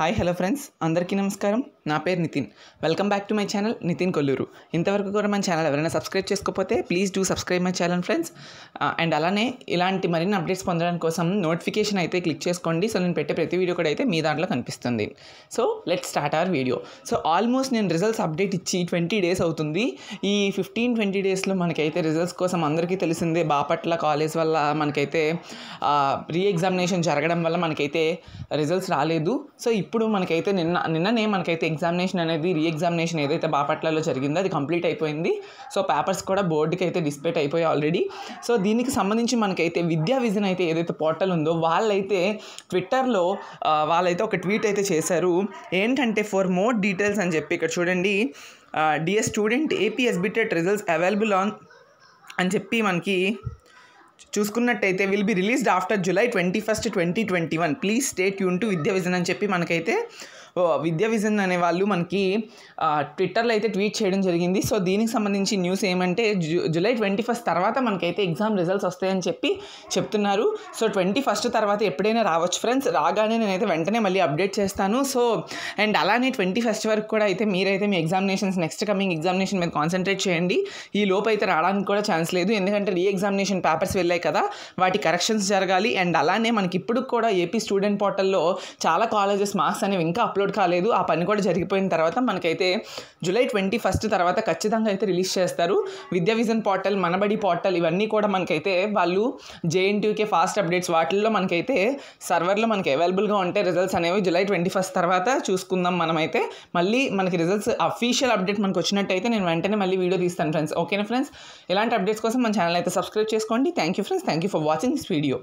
Hi hello friends అందరికీ నమస్కారం నా పేరు Nitin. Welcome back to my channel Nitin Kolluru ఇంతవరకు కూడా మన ఛానల్ ఎవరైనా సబ్స్క్రైబ్ చేసుకోకపోతే please do subscribe my channel friends and అలానే ఇలాంటి మరిన్ని అప్డేట్స్ పొందడం కోసం నోటిఫికేషన్ అయితే క్లిక్ చేసుకోండి. సో నేను పెట్టే ప్రతి వీడియో కూడా అయితే మీ దాంట్లో కనిపిస్తుంది. So let start our video so almost నేను రిజల్ట్స్ అప్డేట్ ఇచ్చి ట్వంటీ డేస్ అవుతుంది. ఈ ఫిఫ్టీన్ ట్వంటీ డేస్లో మనకైతే రిజల్ట్స్ కోసం అందరికీ తెలిసిందే బాపట్ల కాలేజ్ వల్ల మనకైతే రీ ఎగ్జామినేషన్ జరగడం వల్ల మనకైతే రిజల్ట్స్ రాలేదు. సో ఇప్పుడు మనకైతే నిన్న నిన్ననే మనకైతే ఎగ్జామినేషన్ అనేది రీ ఎగ్జామినేషన్ ఏదైతే బాపట్లలో జరిగిందో అది కంప్లీట్ అయిపోయింది. సో పేపర్స్ కూడా బోర్డుకి అయితే డిస్ప్లేట్ అయిపోయి ఆల్రెడీ సో దీనికి సంబంధించి మనకైతే విద్యా విజన్ అయితే ఏదైతే పోర్టల్ ఉందో వాళ్ళైతే ట్విట్టర్లో వాళ్ళైతే ఒక ట్వీట్ అయితే చేశారు. ఏంటంటే ఫర్ మోర్ డీటెయిల్స్ అని చెప్పి ఇక్కడ చూడండి. DS student ఏపీఎస్బిటెడ్ results available on అని చెప్పి మనకి చూసుకున్నట్టయితే will be released after July twenty first twenty twenty one please stay Yoon to Vidya vision అని చెప్పి మనకైతే విద్యా విజన్ అనే వాళ్ళు మనకి ట్విట్టర్లో అయితే ట్వీట్ చేయడం జరిగింది. సో దీనికి సంబంధించి న్యూస్ ఏమంటే జూ జూలై ట్వంటీ ఫస్ట్ తర్వాత మనకైతే ఎగ్జామ్ రిజల్ట్స్ వస్తాయని చెప్పి చెప్తున్నారు. సో ట్వంటీ ఫస్ట్ తర్వాత ఎప్పుడైనా రావచ్చు ఫ్రెండ్స్. రాగానే నేనైతే వెంటనే మళ్ళీ అప్డేట్ చేస్తాను. సో అండ్ అలానే ట్వంటీ ఫస్ట్ వరకు కూడా అయితే మీరైతే మీ ఎగ్జామినేషన్స్ నెక్స్ట్ కమింగ్ ఎగ్జామినేషన్ మీద కాన్సన్ట్రేట్ చేయండి. ఈ లోపు అయితే రావడానికి కూడా ఛాన్స్ లేదు. ఎందుకంటే రీ ఎగ్జామినేషన్ పేపర్స్ వెళ్ళాయి కదా వాటి కరెక్షన్స్ జరగాలి. అండ్ అలానే మనకి ఇప్పుడు కూడా ఏపీ స్టూడెంట్ పోర్టల్లో చాలా కాలేజెస్ మార్క్స్ అనేవి ఇంకా అప్లోడ్ కాలేదు. ఆ పని కూడా జరిగిపోయిన తర్వాత మనకైతే జూలై ట్వంటీ ఫస్ట్ తర్వాత ఖచ్చితంగా అయితే రిలీజ్ చేస్తారు. విద్యా విజన్ పోర్టల్ మనబడి పోర్టల్ ఇవన్నీ కూడా మనకైతే వాళ్ళు జేఎన్టీయూకే ఫాస్ట్ అప్డేట్స్ వాటిల్లో మనకైతే సర్వర్లో మనకి అవైలబుల్గా ఉంటే రిజల్ట్స్ అనేవి జూలై ట్వంటీ ఫస్ట్ తర్వాత చూసుకుందాం మనమైతే. మళ్ళీ మనకి రిజల్ట్స్ అఫీషియల్ అప్డేట్ మనకు వచ్చినట్టయితే నేను వెంటనే మళ్ళీ వీడియో తీస్తాను ఫ్రెండ్స్. ఓకేనా ఫ్రెండ్స్? ఇలాంటి అప్డేట్స్ కోసం మన ఛానల్ అయితే సబ్స్క్రైబ్ చేసుకోండి. Thank you friends. Thank you for watching this video.